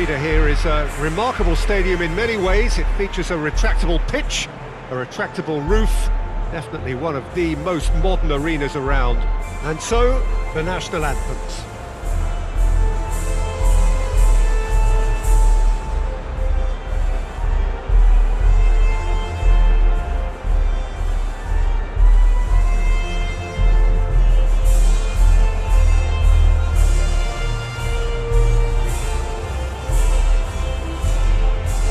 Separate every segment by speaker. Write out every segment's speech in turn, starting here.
Speaker 1: Here is a remarkable stadium in many ways. It features a retractable pitch, a retractable roof, definitely one of the most modern arenas around. And so, the national anthems.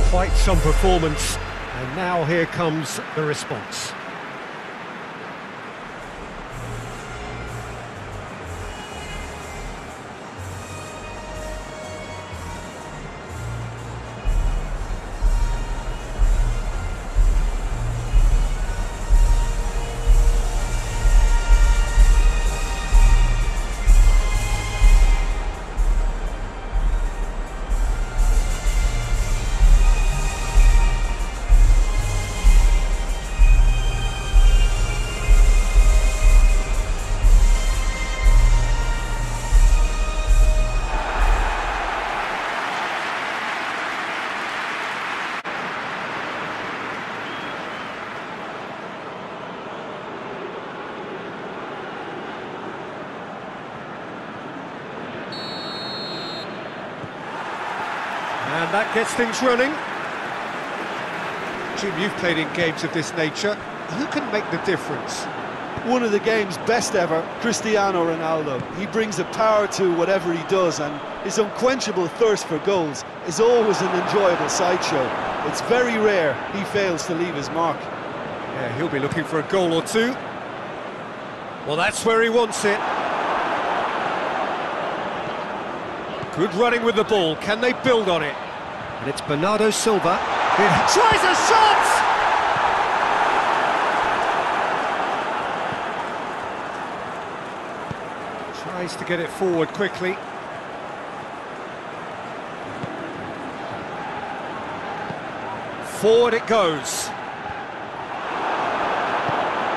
Speaker 1: Quite some performance, and now here comes the response. That gets things running. Jim, you've played in games of this nature. Who can make the difference?
Speaker 2: One of the game's best ever, Cristiano Ronaldo. He brings a power to whatever he does, and his unquenchable thirst for goals is always an enjoyable sideshow. It's very rare he fails to leave his mark.
Speaker 1: Yeah, he'll be looking for a goal or two. Well, that's where he wants it. Good running with the ball. Can they build on it? And it's Bernardo Silva. Tries a shot! Tries to get it forward quickly. Forward it goes.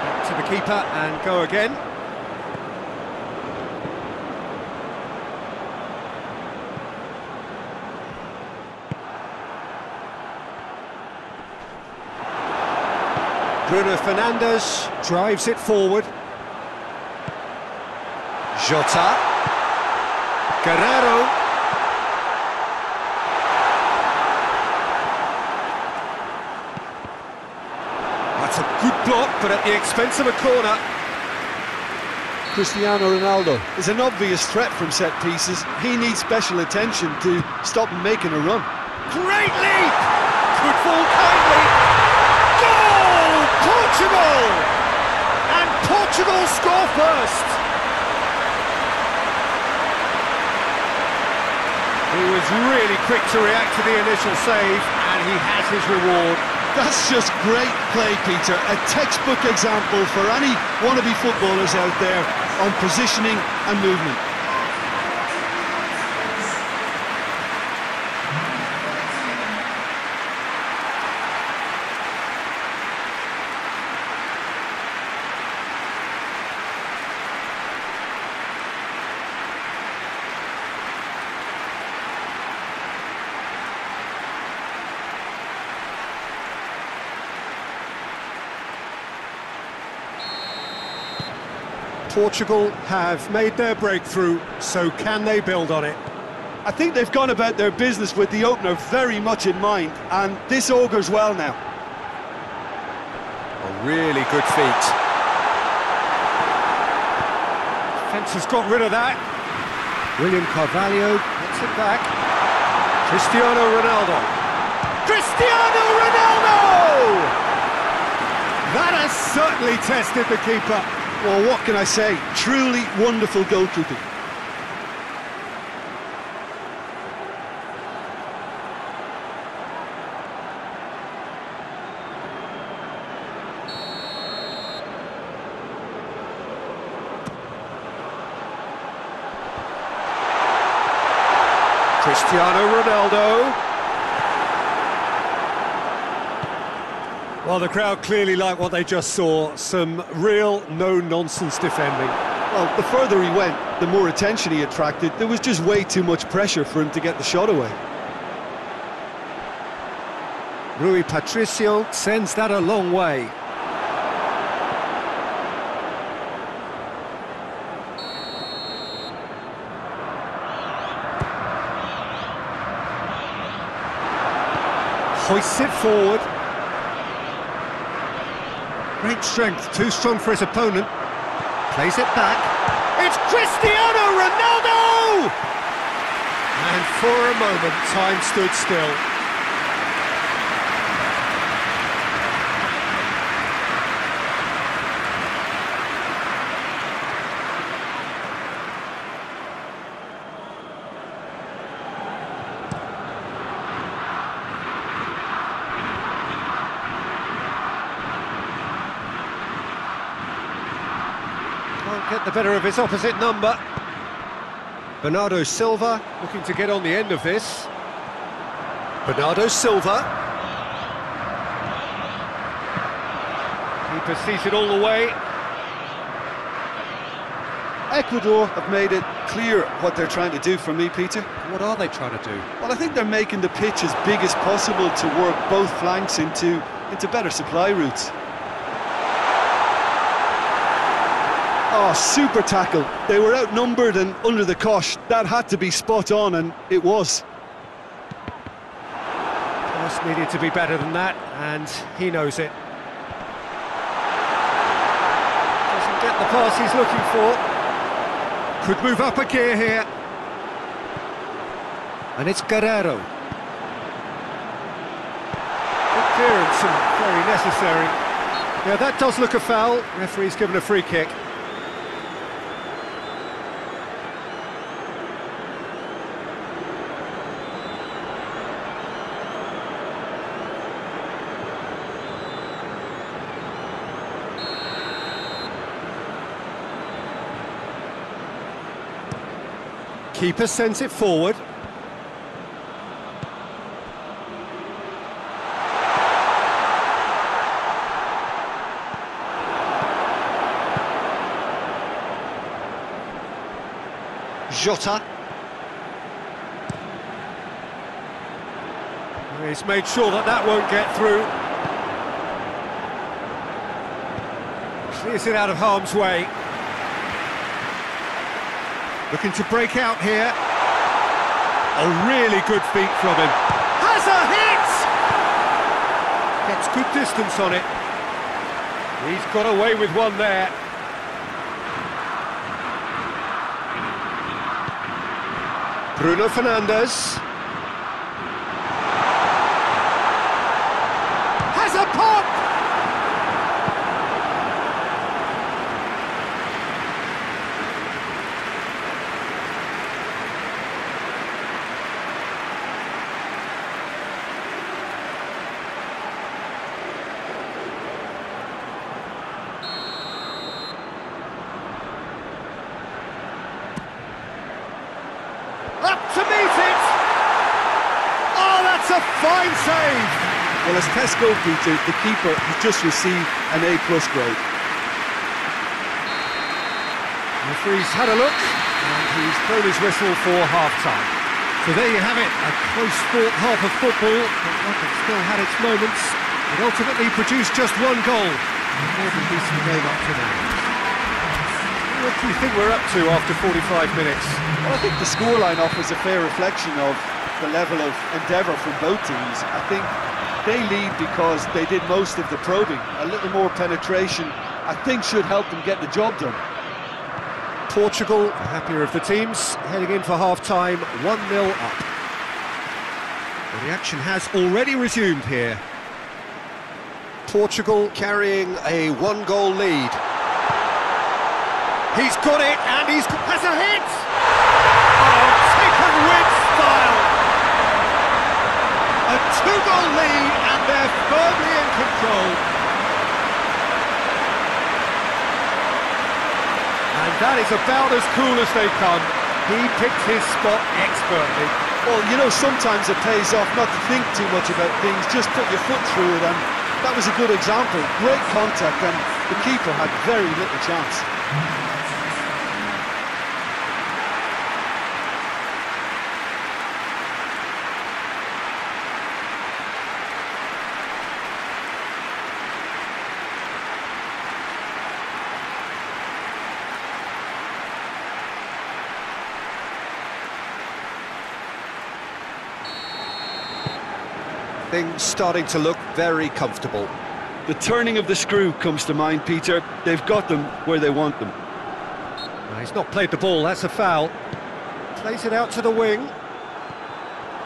Speaker 1: Back to the keeper and go again. Bruno Fernandes drives it forward. Jota. Guerrero. That's a good block, but at the expense of a corner.
Speaker 2: Cristiano Ronaldo is an obvious threat from set pieces. He needs special attention to stop making a run.
Speaker 1: Great leap! Good ball kindly. Goal! Portugal! And Portugal score first. He was really quick to react to the initial save, and he has his reward.
Speaker 2: That's just great play, Peter. A textbook example for any wannabe footballers out there on positioning and movement.
Speaker 1: Portugal have made their breakthrough, so can they build on it?
Speaker 2: I think they've gone about their business with the opener very much in mind, and this augurs well now.
Speaker 1: A really good feat. Fence has got rid of that. William Carvalho gets it back. Cristiano Ronaldo. Cristiano Ronaldo! That has certainly tested the keeper.
Speaker 2: Well, what can I say? Truly wonderful goalkeeping.
Speaker 1: Cristiano Ronaldo. Well, the crowd clearly liked what they just saw. Some real no-nonsense defending.
Speaker 2: Well, the further he went, the more attention he attracted. There was just way too much pressure for him to get the shot away.
Speaker 1: Rui Patricio sends that a long way. Hoists it forward. Great strength, too strong for his opponent. Plays it back. It's Cristiano Ronaldo! And for a moment, time stood still. Better of his opposite number. Bernardo Silva looking to get on the end of this. Bernardo Silva. Keeper sees it all the way.
Speaker 2: Ecuador have made it clear what they're trying to do for me, Peter.
Speaker 1: What are they trying to do?
Speaker 2: Well, I think they're making the pitch as big as possible to work both flanks into, into better supply routes. Oh, super tackle. They were outnumbered and under the cosh. That had to be spot on, and it was.
Speaker 1: Pass needed to be better than that, and he knows it. Doesn't get the pass he's looking for. Could move up a gear here. And it's Guerrero. Good clearance and very necessary. Yeah, that does look a foul. Referee's given a free kick. Keeper sends it forward. Jota. He's made sure that that won't get through. Clears it out of harm's way. Looking to break out here. A really good feat from him. Has a hit! Gets good distance on it. He's got away with one there. Bruno Fernandes. Has a pop! Up to meet it! Oh, that's a fine save!
Speaker 2: Well, as Peter, the keeper has just received an A-plus grade.
Speaker 1: Referee's had a look, and he's blown his whistle for half-time. So there you have it, a close-fought half of football, but one that still had its moments. It ultimately produced just one goal. A more than decent game up to now. What do you think we're up to after 45 minutes?
Speaker 2: Well, I think the scoreline offers a fair reflection of the level of endeavour from both teams. I think they lead because they did most of the probing. A little more penetration, I think, should help them get the job done.
Speaker 1: Portugal, happier of the teams, heading in for half-time, 1-0 up. Well, the action has already resumed here. Portugal carrying a one-goal lead. He's got it, and he's has a hit! Oh, taken with style! A two-goal lead, and they're firmly in control. And that is about as cool as they come. He picked his spot expertly.
Speaker 2: Well, you know, sometimes it pays off not to think too much about things, just put your foot through it, and that was a good example. Great contact, and the keeper had very little chance.
Speaker 1: Things starting to look very comfortable.
Speaker 2: The turning of the screw comes to mind, Peter. They've got them where they want them.
Speaker 1: Well, he's not played the ball, that's a foul. Plays it out to the wing.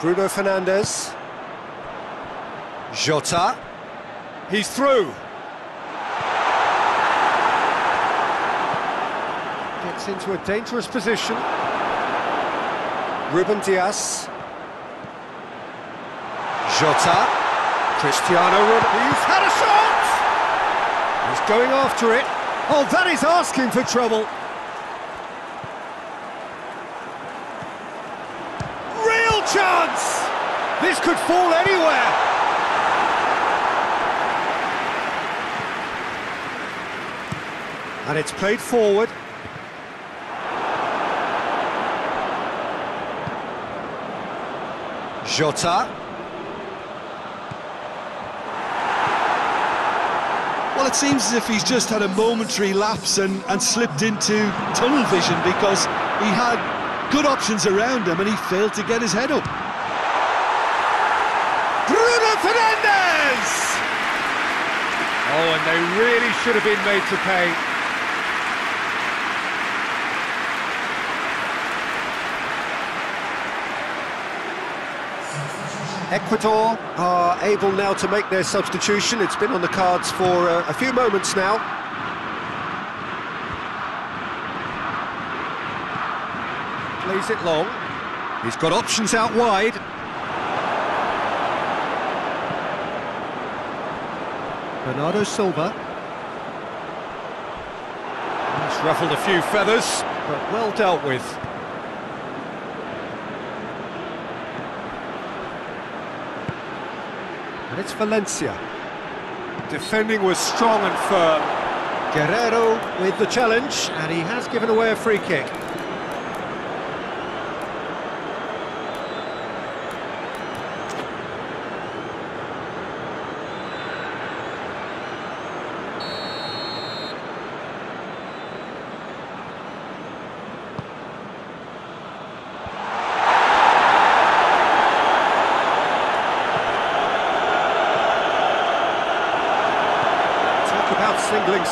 Speaker 1: Bruno Fernandes. Jota. He's through. Gets into a dangerous position. Ruben Dias. Jota. Cristiano Ronaldo. He's had a shot! He's going after it. Oh, that is asking for trouble. Real chance! This could fall anywhere. And it's played forward. Jota.
Speaker 2: Well, it seems as if he's just had a momentary lapse and, and slipped into tunnel vision because he had good options around him and he failed to get his head up.
Speaker 1: Bruno Fernandes! Oh, and they really should have been made to pay. Ecuador are able now to make their substitution. It's been on the cards for uh, a few moments now. Plays it long. He's got options out wide. Bernardo Silva. He's ruffled a few feathers, but well dealt with. And it's Valencia. Defending was strong and firm. Guerrero with the challenge, and he has given away a free kick.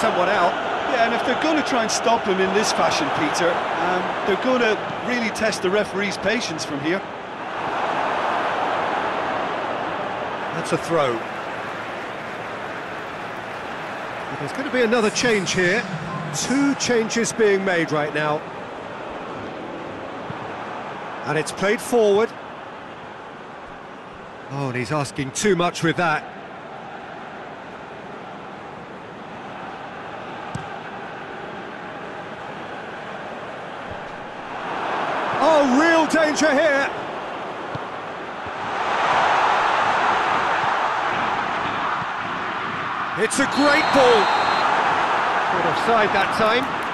Speaker 1: Someone out.
Speaker 2: Yeah, and if they're going to try and stop him in this fashion, Peter, um, they're going to really test the referee's patience from here.
Speaker 1: That's a throw. There's going to be another change here. Two changes being made right now. And it's played forward. Oh, and he's asking too much with that. Oh, real danger here. It's a great ball. Caught offside that time.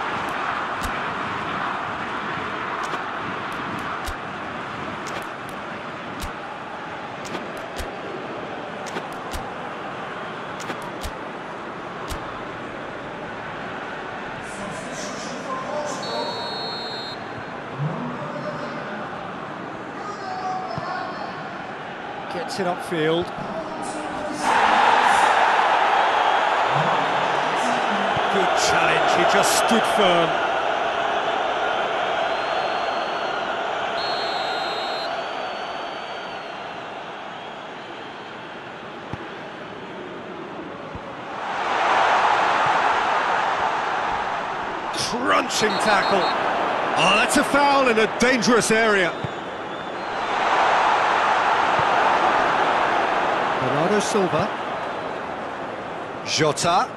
Speaker 1: Gets it upfield. Good challenge, he just stood firm. Crunching tackle. Oh, that's a foul in a dangerous area. Bernardo Silva. Jota.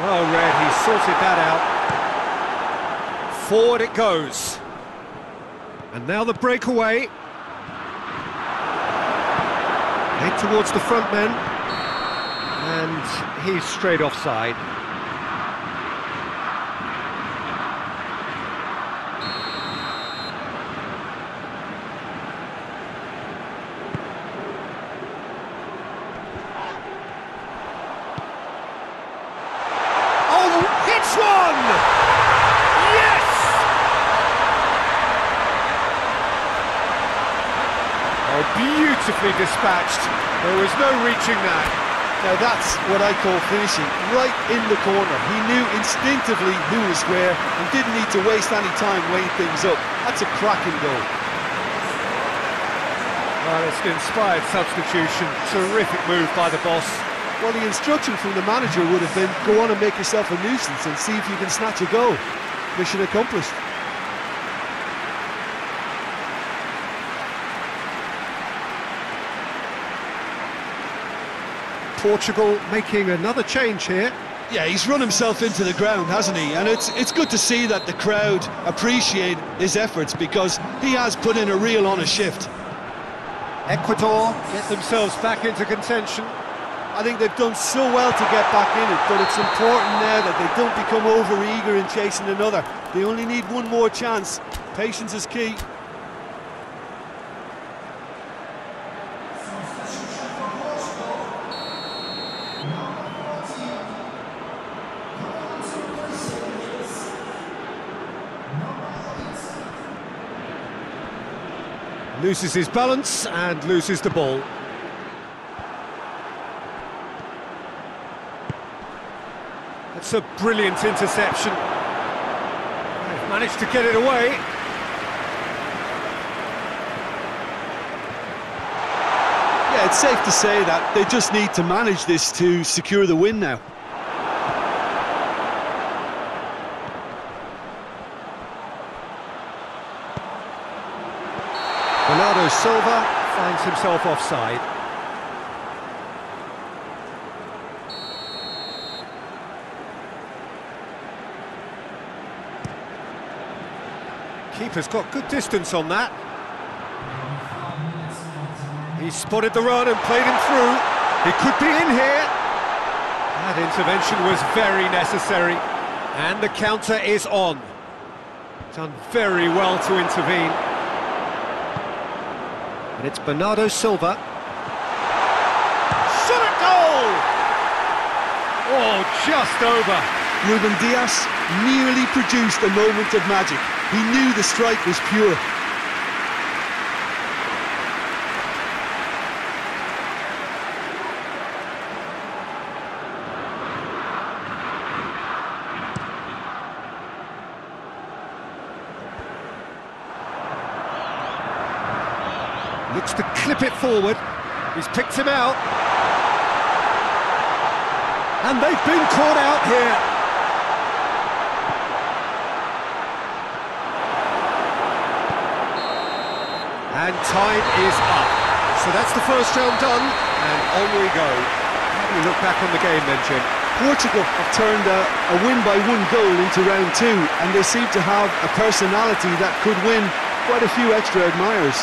Speaker 1: Well Red, he sorted that out. Forward it goes. And now the breakaway. Head towards the front men. And he's straight offside. Oh, hits one! Yes! Oh, beautifully dispatched. There was no reaching that.
Speaker 2: Now that's what I call finishing, right in the corner. He knew instinctively who was where and didn't need to waste any time weighing things up. That's a cracking goal.
Speaker 1: Well, it's an inspired substitution. Terrific move by the boss.
Speaker 2: Well, the instruction from the manager would have been, go on and make yourself a nuisance and see if you can snatch a goal. Mission accomplished.
Speaker 1: Portugal making another change here.
Speaker 2: Yeah, he's run himself into the ground, hasn't he? And it's it's good to see that the crowd appreciate his efforts because he has put in a real honest shift.
Speaker 1: Ecuador get themselves back into contention.
Speaker 2: I think they've done so well to get back in it, but it's important now that they don't become over-eager in chasing another. They only need one more chance. Patience is key.
Speaker 1: Loses his balance and loses the ball. That's a brilliant interception. They've managed to get it away.
Speaker 2: Yeah, it's safe to say that they just need to manage this to secure the win now.
Speaker 1: Bernardo Silva finds himself offside. Keeper's got good distance on that. He spotted the run and played him through. He could be in here. That intervention was very necessary. And the counter is on. Done very well to intervene. And it's Bernardo Silva. Shot at goal! Oh, just over.
Speaker 2: Ruben Dias nearly produced a moment of magic. He knew the strike was pure.
Speaker 1: Looks to clip it forward. He's picked him out. And they've been caught out here. And time is up. So that's the first round done, and on we go. How you look back on the game then, Jim?
Speaker 2: Portugal have turned a, a win by one goal into round two, and they seem to have a personality that could win quite a few extra admirers.